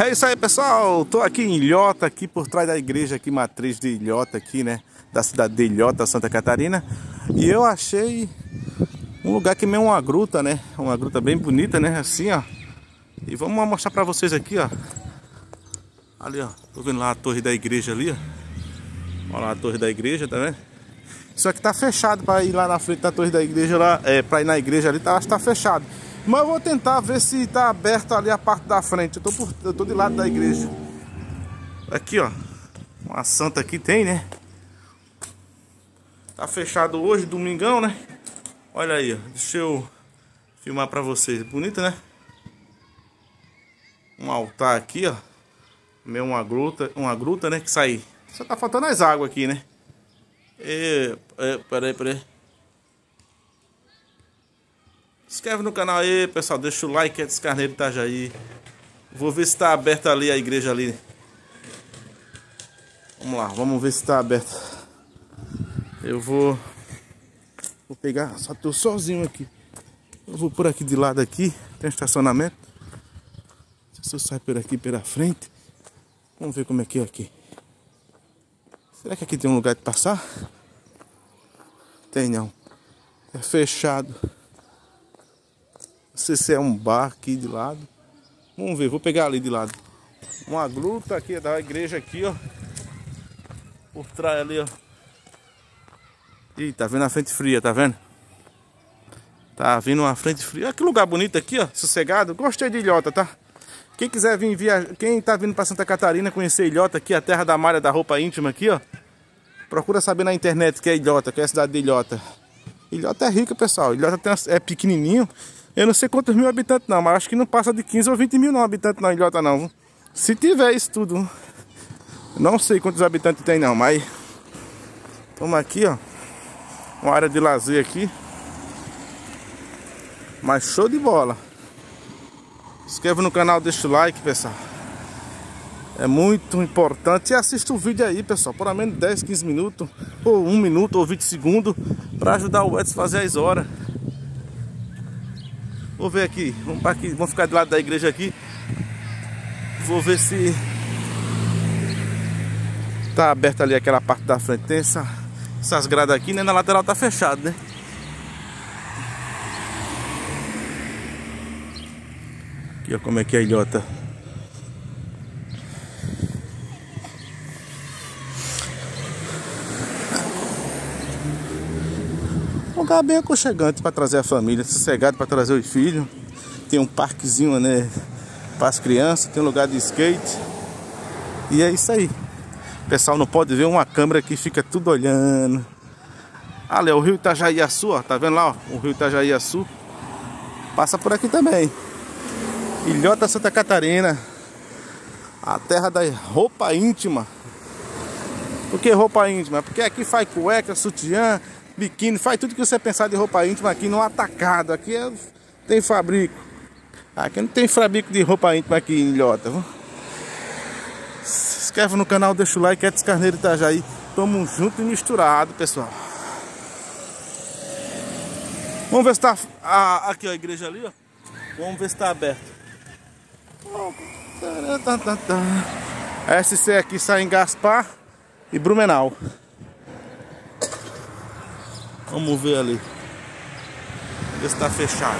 É isso aí, pessoal. Tô aqui em Ilhota, aqui por trás da igreja aqui, matriz de Ilhota aqui, né? Da cidade de Ilhota, Santa Catarina. E eu achei um lugar que meio uma gruta, né? Uma gruta bem bonita, né? Assim, ó. E vamos mostrar pra vocês aqui, ó. Ali, ó. Tô vendo lá a torre da igreja ali, ó. Olha lá a torre da igreja, tá vendo? Isso aqui tá fechado pra ir lá na frente da torre da igreja lá. É, pra ir na igreja ali, tá, acho que tá fechado. Mas eu vou tentar ver se tá aberto ali a parte da frente. Eu tô, por, eu tô de lado da igreja. Aqui, ó. Uma santa aqui tem, né? Tá fechado hoje, domingão, né? Olha aí, ó. Deixa eu filmar pra vocês. Bonito, né? Um altar aqui, ó. Meio uma gruta, uma gruta, né? Que sai. Só tá faltando as águas aqui, né? E, é, peraí, peraí. Inscreve no canal aí, pessoal. Deixa o like, é Descarneiro Itajaí. Vou ver se está aberta ali a igreja ali. Vamos lá, vamos ver se está aberta. Eu vou... Vou pegar... Só tô sozinho aqui. Eu vou por aqui de lado aqui. Tem um estacionamento. Se eu sair por aqui pela frente. Vamos ver como é que é aqui. Será que aqui tem um lugar de passar? Tem não. É fechado. Não sei se é um bar aqui de lado. Vamos ver, vou pegar ali de lado. Uma gruta aqui da igreja aqui, ó. Por trás ali, ó. Ih, tá vendo a frente fria, tá vendo? Tá vindo uma frente fria. Olha que lugar bonito aqui, ó. Sossegado. Gostei de Ilhota, tá? Quem quiser vir viajar, quem tá vindo para Santa Catarina conhecer Ilhota aqui, a terra da malha da roupa íntima aqui, ó. Procura saber na internet que é Ilhota, que é a cidade de Ilhota. Ilhota é rica, pessoal. Ilhota tem, é pequenininho, eu não sei quantos mil habitantes não, mas acho que não passa de 15 ou 20 mil não habitantes na Ilhota não. Se tiver isso tudo. Não sei quantos habitantes tem não, mas... Vamos aqui, ó. Uma área de lazer aqui. Mas show de bola. Se inscreva no canal, deixa o like, pessoal. É muito importante. E assista o vídeo aí, pessoal. Por menos 10, 15 minutos. Ou 1 minuto, ou 20 segundos. Para ajudar o Edson a fazer as horas. Vou ver aqui. Vamos, aqui. Vamos ficar do lado da igreja aqui. Vou ver se tá aberta ali aquela parte da frente. Tem essa, essas gradas aqui, né? Na lateral tá fechado, né? Aqui, ó, como é que é a ilhota. Lugar bem aconchegante para trazer a família, sossegado para trazer os filhos. Tem um parquezinho, né, para as crianças, tem um lugar de skate. E é isso aí. O pessoal não pode ver uma câmera que fica tudo olhando. Ali é o rio Itajaiaçu, ó, tá vendo lá, ó, o rio Itajaiaçu. Passa por aqui também. Ilhota Santa Catarina. A terra da roupa íntima. Por que roupa íntima? Porque aqui faz cueca, sutiã, biquíni, faz tudo que você pensar de roupa íntima aqui no atacado. Aqui é, tem fabrico. Aqui não tem fabrico de roupa íntima aqui em Ilhota. Viu? Se inscreve no canal, deixa o like, é Carneiro Itajaí. Tamo junto e misturado, pessoal. Vamos ver se tá. Ah, aqui ó, a igreja ali, ó. Vamos ver se tá aberto. SC aqui sai em Gaspar e Brumenau. Vamos ver ali. Ver se está fechado.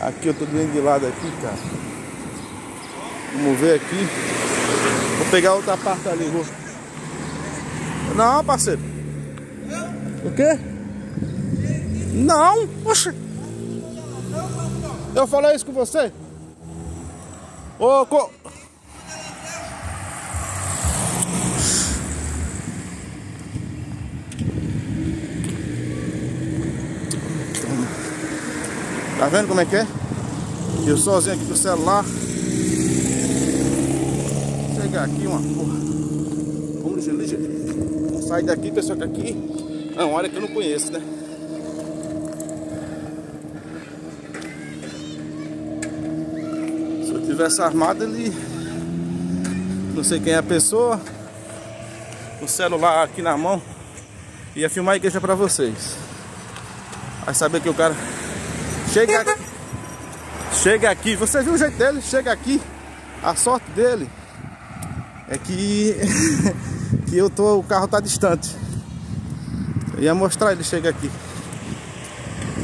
Aqui eu tô doendo de lado aqui, cara. Vamos ver aqui. Vou pegar outra parte ali, vou. Não, parceiro. O quê? Não, poxa. Eu falei isso com você? Ô, co... Tá vendo como é que é? Eu sozinho aqui com o celular. Chegar aqui uma porra. Vamos ligeiro. Sair daqui, pessoal, que aqui é uma área que eu não conheço, né? Se eu tivesse armado, ele. Não sei quem é a pessoa. O celular aqui na mão. Ia filmar a igreja pra vocês. Vai saber que o cara Chega aqui. Chega aqui, você viu o jeito dele? Chega aqui. A sorte dele é que, que eu tô, o carro tá distante. Eu ia mostrar ele chega aqui.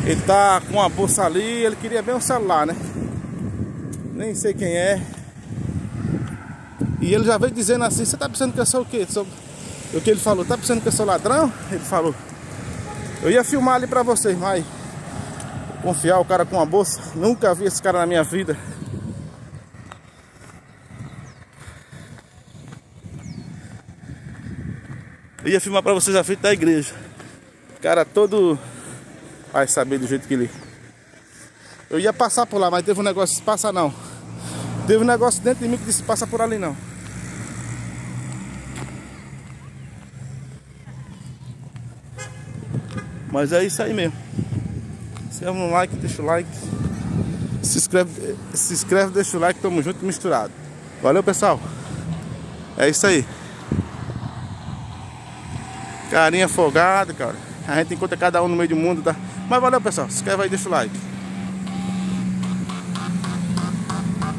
Ele tá com a bolsa ali, ele queria bem um celular, né? Nem sei quem é. E ele já veio dizendo assim, você tá pensando que eu sou o quê? Sou... O que ele falou, tá pensando que eu sou ladrão? Ele falou. Eu ia filmar ali pra vocês, mas confiar o cara com a bolsa. Nunca vi esse cara na minha vida. Eu ia filmar pra vocês a frente da igreja. O cara todo vai saber do jeito que ele. Eu ia passar por lá, mas teve um negócio, se passa não. Teve um negócio dentro de mim que disse passa por ali não. Mas é isso aí mesmo. Se inscreve no like, deixa o like. Se inscreve, se inscreve, deixa o like, tamo junto misturado. Valeu pessoal. É isso aí. Carinha folgado, cara. A gente encontra cada um no meio do mundo, tá? Mas valeu pessoal. Se inscreve aí, deixa o like.